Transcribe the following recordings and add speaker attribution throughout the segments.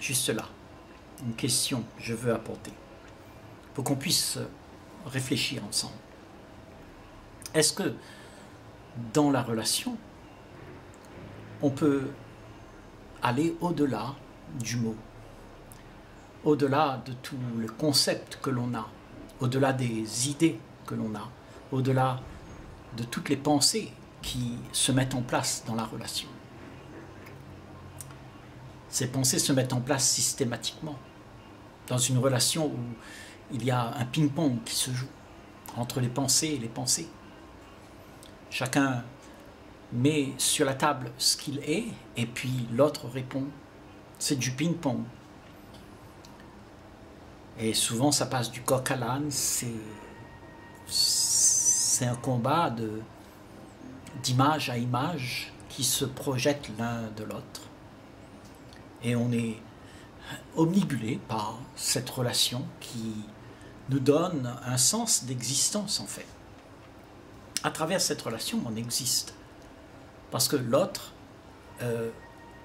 Speaker 1: juste là, une question que je veux apporter, pour qu'on puisse réfléchir ensemble. Est-ce que dans la relation, on peut aller au-delà du mot, au-delà de tout le concept que l'on a, au-delà des idées que l'on a, au-delà de toutes les pensées qui se mettent en place dans la relation? Ces pensées se mettent en place systématiquement dans une relation où il y a un ping-pong qui se joue entre les pensées et les pensées. Chacun met sur la table ce qu'il est et puis l'autre répond. C'est du ping-pong. Et souvent ça passe du coq à l'âne, c'est un combat d'image à image qui se projettent l'un de l'autre. Et on est omnibulé par cette relation qui nous donne un sens d'existence en fait. À travers cette relation, on existe. Parce que l'autre euh,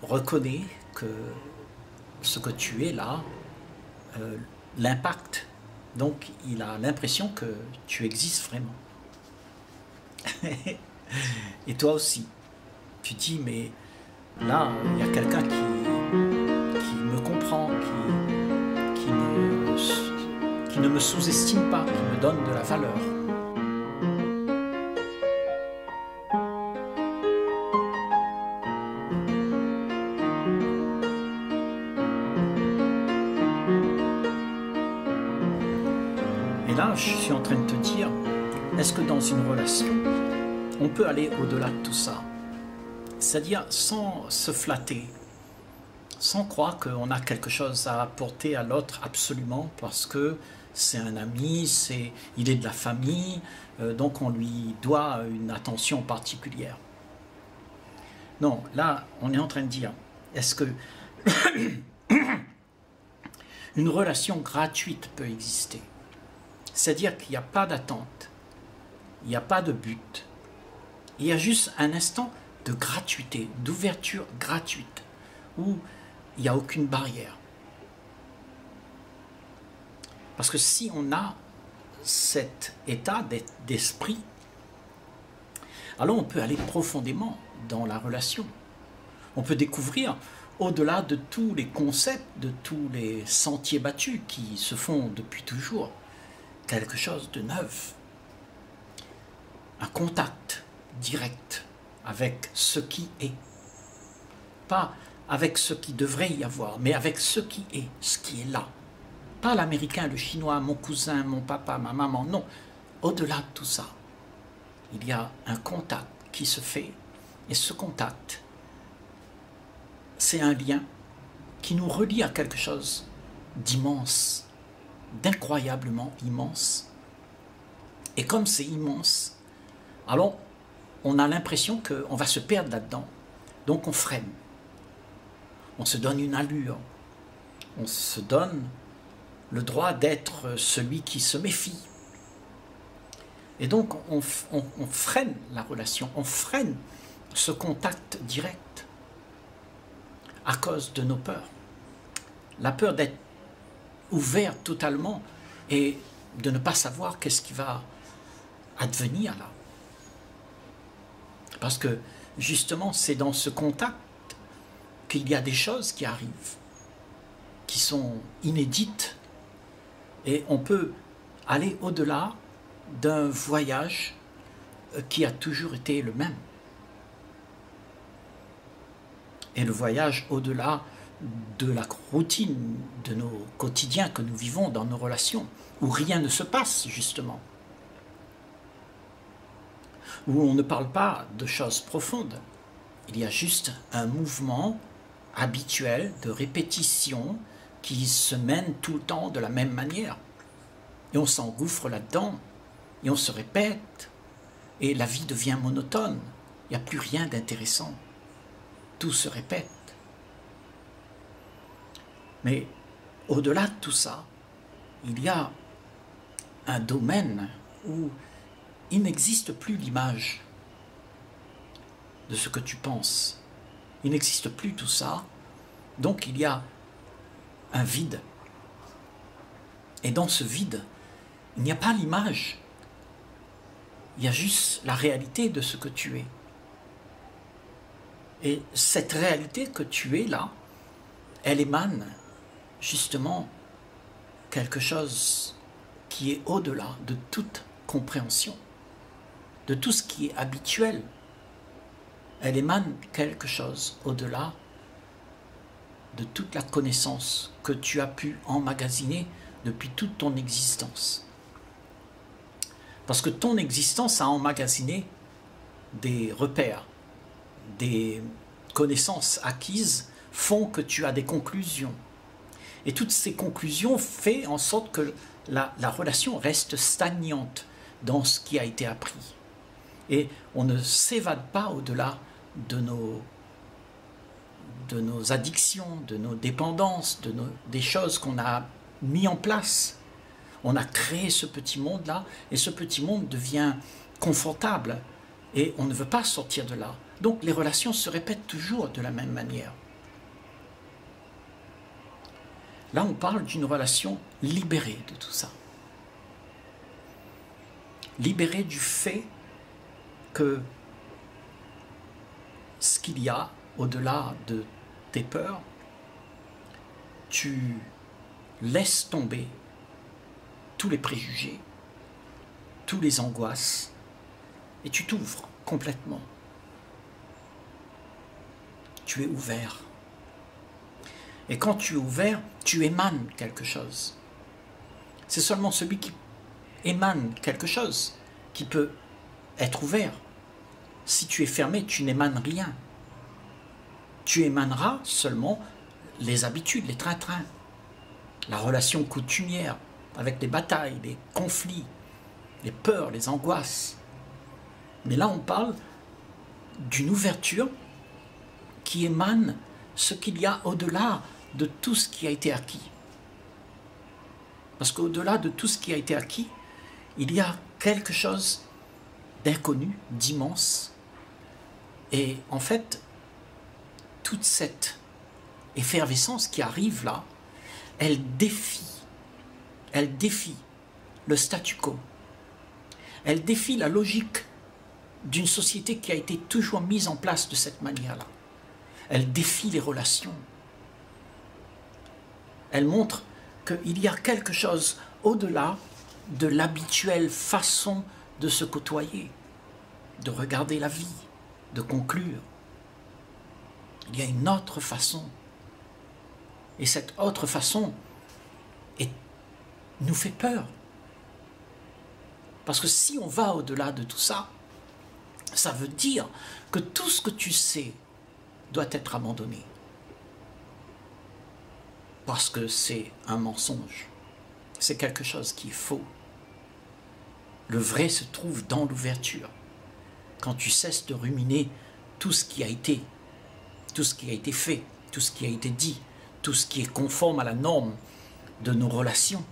Speaker 1: reconnaît que ce que tu es là, euh, l'impact. Donc il a l'impression que tu existes vraiment. Et toi aussi. Tu dis, mais là, il y a quelqu'un qui, qui ne me sous-estime pas, qui me donne de la valeur. Et là, je suis en train de te dire, est-ce que dans une relation, on peut aller au-delà de tout ça? C'est-à-dire sans se flatter, sans croire qu'on a quelque chose à apporter à l'autre absolument parce que c'est un ami, c'est, il est de la famille, euh, donc on lui doit une attention particulière. Non, là, on est en train de dire, est-ce que une relation gratuite peut exister? C'est-à-dire qu'il n'y a pas d'attente, il n'y a pas de but, il y a juste un instant de gratuité, d'ouverture gratuite, où il n'y a aucune barrière. Parce que si on a cet état d'esprit, alors on peut aller profondément dans la relation. On peut découvrir, au-delà de tous les concepts, de tous les sentiers battus qui se font depuis toujours, quelque chose de neuf. Un contact direct avec ce qui est. Pas avec ce qui devrait y avoir, mais avec ce qui est, ce qui est là. Pas l'américain, le chinois, mon cousin, mon papa, ma maman, non. Au-delà de tout ça, il y a un contact qui se fait, et ce contact, c'est un lien qui nous relie à quelque chose d'immense, d'incroyablement immense. Et comme c'est immense, alors on a l'impression qu'on va se perdre là-dedans. Donc on freine. On se donne une allure. On se donne le droit d'être celui qui se méfie. Et donc on, freine la relation, on freine ce contact direct à cause de nos peurs. La peur d'être ouvert totalement et de ne pas savoir qu'est-ce qui va advenir là. Parce que justement, c'est dans ce contact qu'il y a des choses qui arrivent, qui sont inédites, et on peut aller au-delà d'un voyage euh, qui a toujours été le même. Et le voyage au-delà de la routine de nos quotidiens que nous vivons dans nos relations, où rien ne se passe justement où on ne parle pas de choses profondes. Il y a juste un mouvement habituel de répétition qui se mène tout le temps de la même manière. Et on s'engouffre là-dedans, et on se répète, et la vie devient monotone. Il n'y a plus rien d'intéressant. Tout se répète. Mais au-delà de tout ça, il y a un domaine où il n'existe plus l'image de ce que tu penses. Il n'existe plus tout ça. Donc il y a un vide. Et dans ce vide, il n'y a pas l'image. Il y a juste la réalité de ce que tu es. Et cette réalité que tu es là, elle émane justement quelque chose qui est au-delà de toute compréhension, de tout ce qui est habituel. Elle émane quelque chose au-delà de toute la connaissance que tu as pu emmagasiner depuis toute ton existence. Parce que ton existence a emmagasiné des repères, des connaissances acquises font que tu as des conclusions. Et toutes ces conclusions font en sorte que la, la relation reste stagnante dans ce qui a été appris. Et on ne s'évade pas au-delà de nos de nos addictions, de nos dépendances, de des choses qu'on a mis en place. On a créé ce petit monde-là et ce petit monde devient confortable et on ne veut pas sortir de là. Donc les relations se répètent toujours de la même manière. Là, on parle d'une relation libérée de tout ça. Libérée du fait ce qu'il y a au-delà de tes peurs, tu laisses tomber tous les préjugés, tous les angoisses, et tu t'ouvres complètement. Tu es ouvert. Et quand tu es ouvert, tu émanes quelque chose. C'est seulement celui qui émane quelque chose qui peut être ouvert. Si tu es fermé, tu n'émanes rien tu émaneras seulement les habitudes, les trains-trains, la relation coutumière avec les batailles, les conflits, les peurs, les angoisses. Mais là, on parle d'une ouverture qui émane ce qu'il y a au-delà de tout ce qui a été acquis. Parce qu'au-delà de tout ce qui a été acquis, il y a quelque chose d'inconnu, d'immense. Et en fait, toute cette effervescence qui arrive là, elle défie, elle défie le statu quo. Elle défie la logique d'une société qui a été toujours mise en place de cette manière-là. Elle défie les relations. Elle montre qu'il y a quelque chose au-delà de l'habituelle façon de se côtoyer, de regarder la vie, de conclure. Il y a une autre façon. Et cette autre façon nous fait peur. Parce que si on va au-delà de tout ça, ça veut dire que tout ce que tu sais doit être abandonné. Parce que c'est un mensonge. C'est quelque chose qui est faux. Le vrai se trouve dans l'ouverture. Quand tu cesses de ruminer tout ce qui a été tout ce qui a été fait, tout ce qui a été dit, tout ce qui est conforme à la norme de nos relations.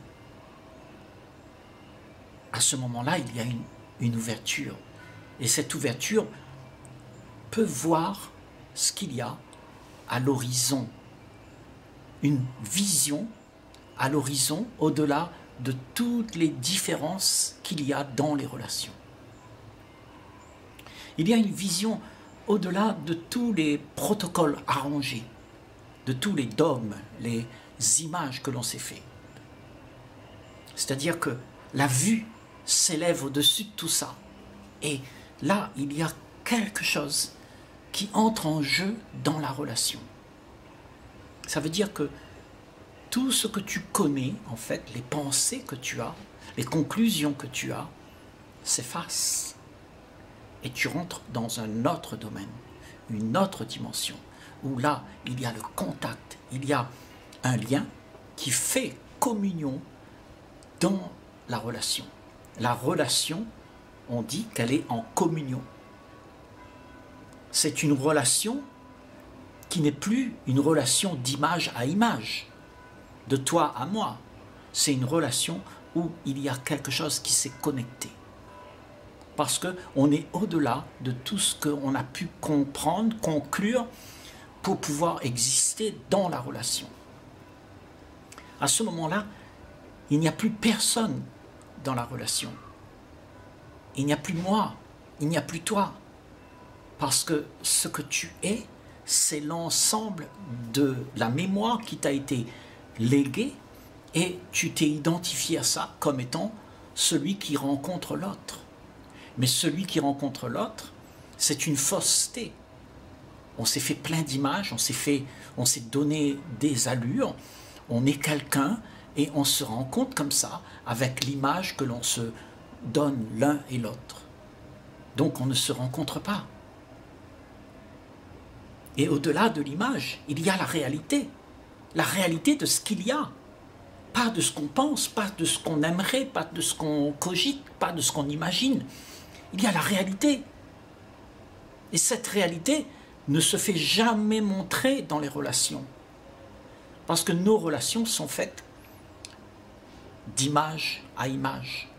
Speaker 1: À ce moment-là, il y a une, ouverture. Et cette ouverture peut voir ce qu'il y a à l'horizon. Une vision à l'horizon au-delà de toutes les différences qu'il y a dans les relations. Il y a une vision au-delà de tous les protocoles arrangés, de tous les dogmes, les images que l'on s'est fait. C'est-à-dire que la vue s'élève au-dessus de tout ça. Et là, il y a quelque chose qui entre en jeu dans la relation. Ça veut dire que tout ce que tu connais, en fait, les pensées que tu as, les conclusions que tu as, s'effacent et tu rentres dans un autre domaine, une autre dimension, où là, il y a le contact, il y a un lien qui fait communion dans la relation. La relation, on dit qu'elle est en communion. C'est une relation qui n'est plus une relation d'image à image, de toi à moi. C'est une relation où il y a quelque chose qui s'est connecté parce qu'on est au-delà de tout ce qu'on a pu comprendre, conclure, pour pouvoir exister dans la relation. À ce moment-là, il n'y a plus personne dans la relation. Il n'y a plus moi, il n'y a plus toi. Parce que ce que tu es, c'est l'ensemble de la mémoire qui t'a été léguée et tu t'es identifié à ça comme étant celui qui rencontre l'autre. Mais celui qui rencontre l'autre, c'est une fausseté. On s'est fait plein d'images, on s'est fait, on s'est donné des allures, on est quelqu'un et on se rend compte comme ça avec l'image que l'on se donne l'un et l'autre. Donc on ne se rencontre pas. Et au-delà de l'image, il y a la réalité. La réalité de ce qu'il y a. Pas de ce qu'on pense, pas de ce qu'on aimerait, pas de ce qu'on cogite, pas de ce qu'on imagine. Il y a la réalité. Et cette réalité ne se fait jamais montrer dans les relations. Parce que nos relations sont faites d'image à image.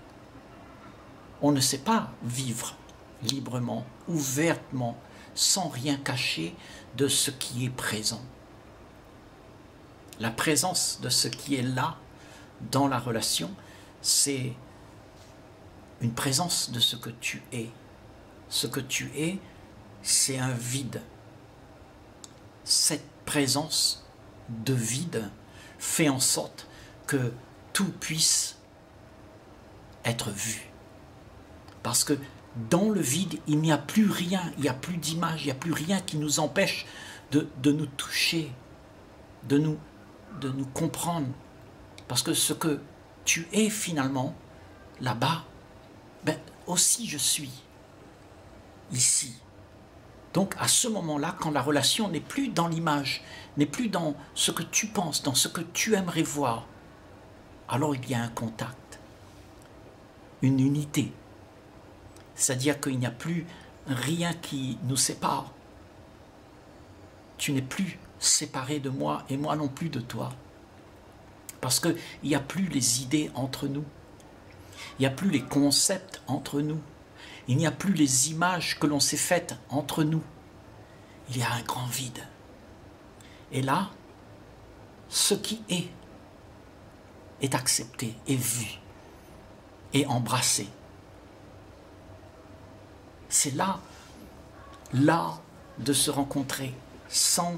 Speaker 1: On ne sait pas vivre librement, ouvertement, sans rien cacher de ce qui est présent. La présence de ce qui est là dans la relation, c'est une présence de ce que tu es. Ce que tu es, c'est un vide. Cette présence de vide fait en sorte que tout puisse être vu. Parce que dans le vide, il n'y a plus rien, il n'y a plus d'image, il n'y a plus rien qui nous empêche de, nous toucher, de nous, de nous comprendre. Parce que ce que tu es finalement, là-bas, ben, aussi je suis, ici. Donc à ce moment-là, quand la relation n'est plus dans l'image, n'est plus dans ce que tu penses, dans ce que tu aimerais voir, alors il y a un contact, une unité, c'est-à-dire qu'il n'y a plus rien qui nous sépare. Tu n'es plus séparé de moi et moi non plus de toi. Parce qu'il n'y a plus les idées entre nous. Il n'y a plus les concepts entre nous. Il n'y a plus les images que l'on s'est faites entre nous. Il y a un grand vide. Et là, ce qui est est accepté, est vu, est embrassé c'est là, là de se rencontrer sans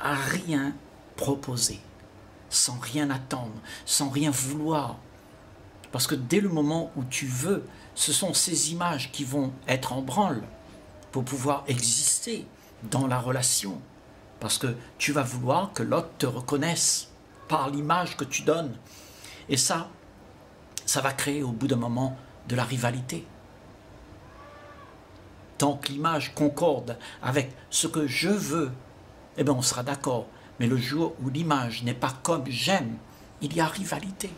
Speaker 1: rien proposer, sans rien attendre, sans rien vouloir. Parce que dès le moment où tu veux, ce sont ces images qui vont être en branle pour pouvoir exister dans la relation. Parce que tu vas vouloir que l'autre te reconnaisse par l'image que tu donnes. Et ça, ça va créer au bout d'un moment de la rivalité tant que l'image concorde avec ce que je veux, eh bien on sera d'accord. Mais le jour où l'image n'est pas comme j'aime, il y a rivalité.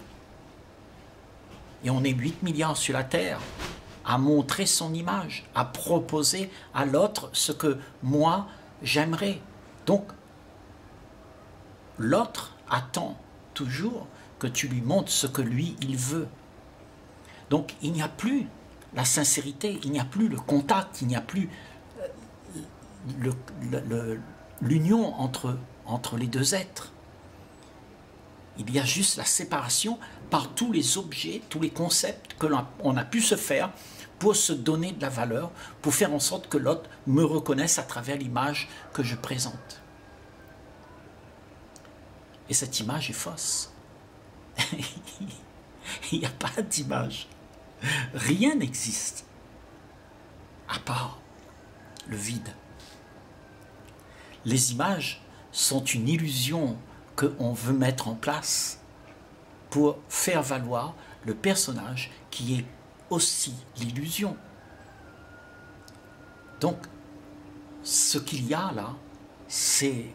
Speaker 1: Et on est 8 milliards sur la Terre à montrer son image, à proposer à l'autre ce que moi j'aimerais. Donc, l'autre attend toujours que tu lui montres ce que lui il veut. Donc, il n'y a plus la sincérité, il n'y a plus le contact, il n'y a plus euh, l'union entre, entre les deux êtres. Il y a juste la séparation par tous les objets, tous les concepts que l'on a pu se faire pour se donner de la valeur, pour faire en sorte que l'autre me reconnaisse à travers l'image que je présente. Et cette image est fausse. Il n'y a pas d'image. Rien n'existe à part le vide. Les images sont une illusion qu'on veut mettre en place pour faire valoir le personnage qui est aussi l'illusion. Donc, ce qu'il y a là, c'est,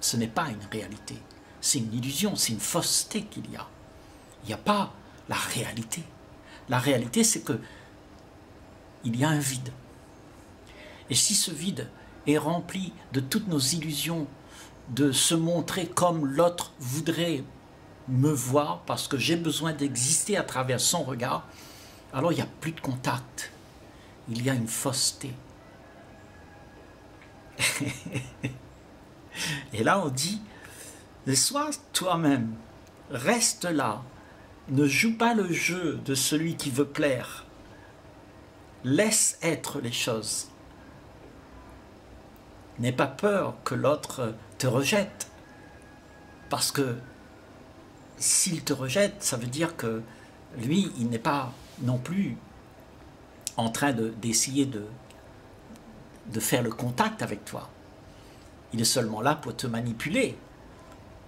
Speaker 1: ce n'est pas une réalité, c'est une illusion, c'est une fausseté qu'il y a. Il n'y a pas la réalité. La réalité, c'est que il y a un vide. Et si ce vide est rempli de toutes nos illusions, de se montrer comme l'autre voudrait me voir parce que j'ai besoin d'exister à travers son regard, alors il n'y a plus de contact. Il y a une fausseté. Et là, on dit, sois toi-même. Reste là. Ne joue pas le jeu de celui qui veut plaire. Laisse être les choses. N'aie pas peur que l'autre te rejette. Parce que s'il te rejette, ça veut dire que lui, il n'est pas non plus en train d'essayer de, de faire le contact avec toi. Il est seulement là pour te manipuler,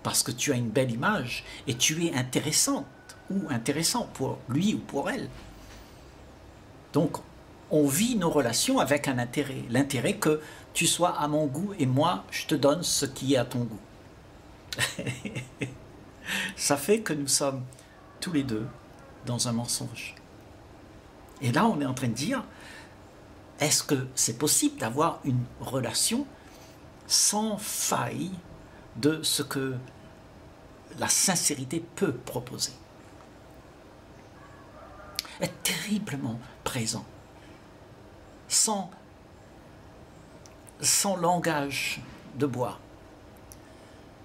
Speaker 1: parce que tu as une belle image et tu es intéressante ou intéressant pour lui ou pour elle. Donc, on vit nos relations avec un intérêt. L'intérêt que tu sois à mon goût et moi, je te donne ce qui est à ton goût. Ça fait que nous sommes tous les deux dans un mensonge. Et là, on est en train de dire, est-ce que c'est possible d'avoir une relation sans faille de ce que la sincérité peut proposer? Être terriblement présent, sans, sans langage de bois,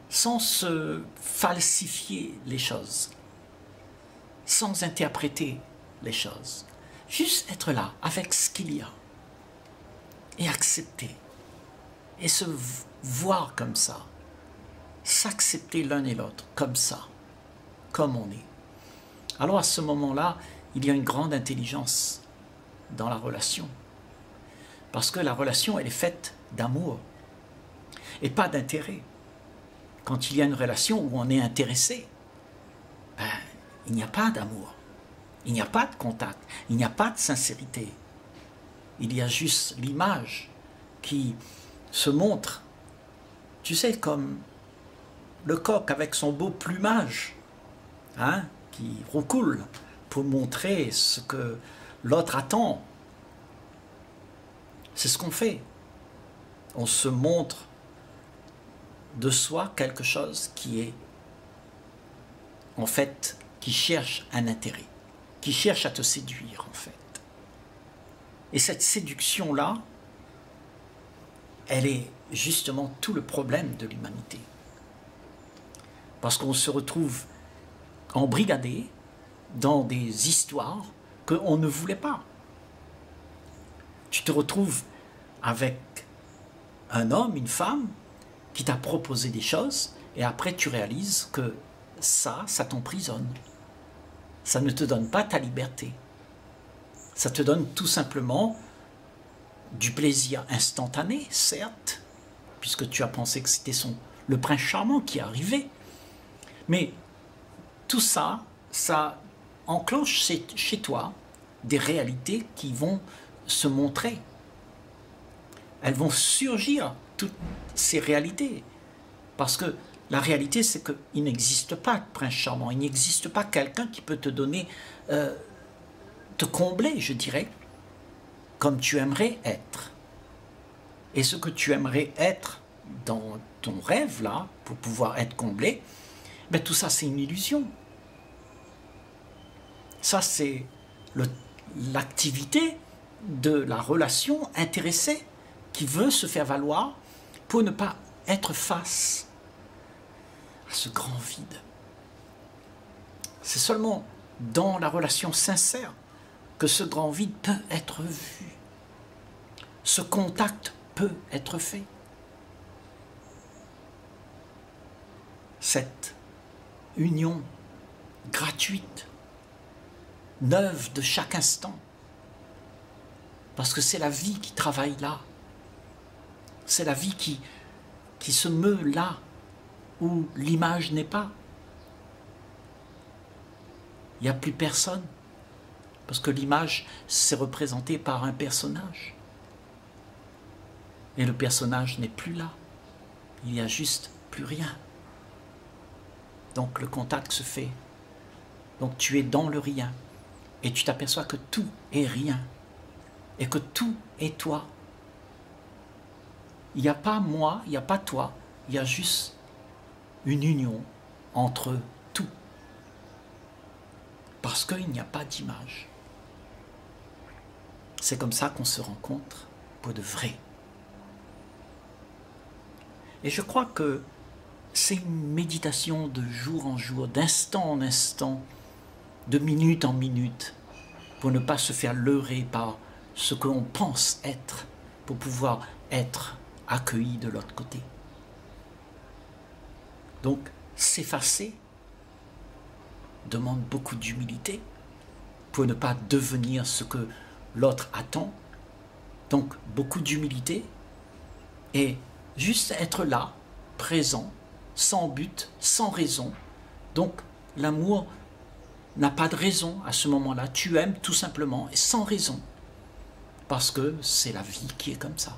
Speaker 1: sans se falsifier les choses, sans interpréter les choses. Juste être là avec ce qu'il y a et accepter et se voir comme ça, s'accepter l'un et l'autre comme ça, comme on est. Alors à ce moment-là, il y a une grande intelligence dans la relation. Parce que la relation, elle est faite d'amour et pas d'intérêt. Quand il y a une relation où on est intéressé, ben, il n'y a pas d'amour. Il n'y a pas de contact, il n'y a pas de sincérité. Il y a juste l'image qui se montre, tu sais, comme le coq avec son beau plumage, hein, qui roucoule pour montrer ce que l'autre attend. C'est ce qu'on fait. On se montre de soi quelque chose qui est, en fait, qui cherche un intérêt qui cherche à te séduire en fait. Et cette séduction-là, elle est justement tout le problème de l'humanité. Parce qu'on se retrouve embrigadé dans des histoires qu'on ne voulait pas. Tu te retrouves avec un homme, une femme, qui t'a proposé des choses, et après tu réalises que ça, ça t'emprisonne ça ne te donne pas ta liberté. Ça te donne tout simplement du plaisir instantané, certes, puisque tu as pensé que c'était son, le prince charmant qui arrivait. Mais tout ça, ça enclenche chez toi des réalités qui vont se montrer. Elles vont surgir, toutes ces réalités. Parce que la réalité, c'est qu'il n'existe pas prince charmant, il n'existe pas quelqu'un qui peut te donner, euh, te combler, je dirais, comme tu aimerais être. Et ce que tu aimerais être dans ton rêve, là, pour pouvoir être comblé, ben, tout ça, c'est une illusion. Ça, c'est l'activité de la relation intéressée qui veut se faire valoir pour ne pas être face à ce grand vide. C'est seulement dans la relation sincère que ce grand vide peut être vu. Ce contact peut être fait. Cette union gratuite, neuve de chaque instant, parce que c'est la vie qui travaille là, c'est la vie qui, se meut là, où l'image n'est pas. Il n'y a plus personne, parce que l'image, c'est représenté par un personnage. Et le personnage n'est plus là. Il n'y a juste plus rien. Donc le contact se fait. Donc tu es dans le rien. Et tu t'aperçois que tout est rien. Et que tout est toi. Il n'y a pas moi, il n'y a pas toi. Il y a juste une union entre tout. Parce qu'il n'y a pas d'image. C'est comme ça qu'on se rencontre pour de vrai. Et je crois que c'est une méditation de jour en jour, d'instant en instant, de minute en minute, pour ne pas se faire leurrer par ce que l'on pense être, pour pouvoir être accueilli de l'autre côté. Donc, s'effacer demande beaucoup d'humilité pour ne pas devenir ce que l'autre attend. Donc, beaucoup d'humilité et juste être là, présent, sans but, sans raison. Donc, l'amour n'a pas de raison à ce moment-là. Tu aimes tout simplement et sans raison. Parce que c'est la vie qui est comme ça.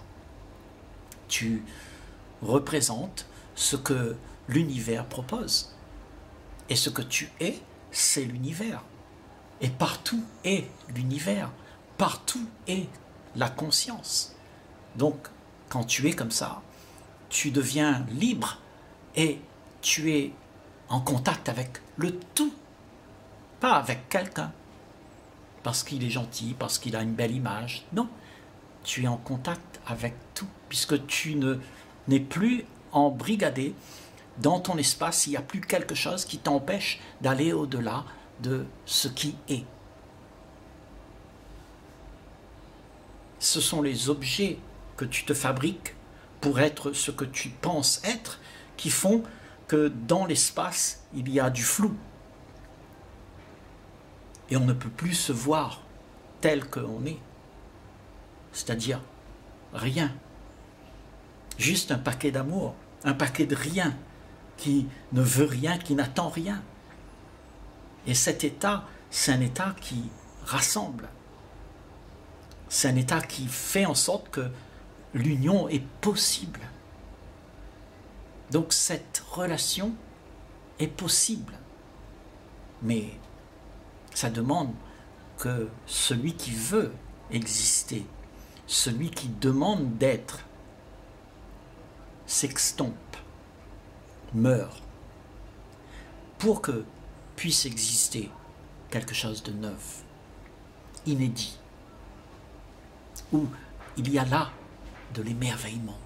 Speaker 1: Tu représentes ce que l'univers propose. Et ce que tu es, c'est l'univers. Et partout est l'univers. Partout est la conscience. Donc, quand tu es comme ça, tu deviens libre et tu es en contact avec le tout, pas avec quelqu'un, parce qu'il est gentil, parce qu'il a une belle image. Non, tu es en contact avec tout, puisque tu ne n'es plus embrigadé dans ton espace, il n'y a plus quelque chose qui t'empêche d'aller au-delà de ce qui est. Ce sont les objets que tu te fabriques pour être ce que tu penses être qui font que dans l'espace, il y a du flou. Et on ne peut plus se voir tel qu'on est. C'est-à-dire rien. Juste un paquet d'amour, un paquet de rien qui ne veut rien, qui n'attend rien. Et cet état, c'est un état qui rassemble. C'est un état qui fait en sorte que l'union est possible. Donc cette relation est possible. Mais ça demande que celui qui veut exister, celui qui demande d'être, s'extompe meurt pour que puisse exister quelque chose de neuf, inédit, où il y a là de l'émerveillement,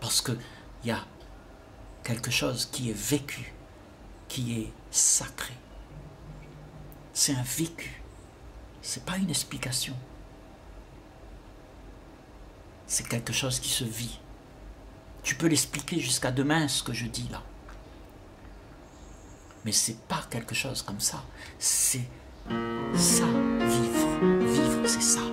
Speaker 1: parce qu'il y a quelque chose qui est vécu, qui est sacré. C'est un vécu, c'est pas une explication. C'est quelque chose qui se vit. Tu peux l'expliquer jusqu'à demain ce que je dis là. Mais c'est pas quelque chose comme ça. C'est ça, vivre. Vivre, c'est ça.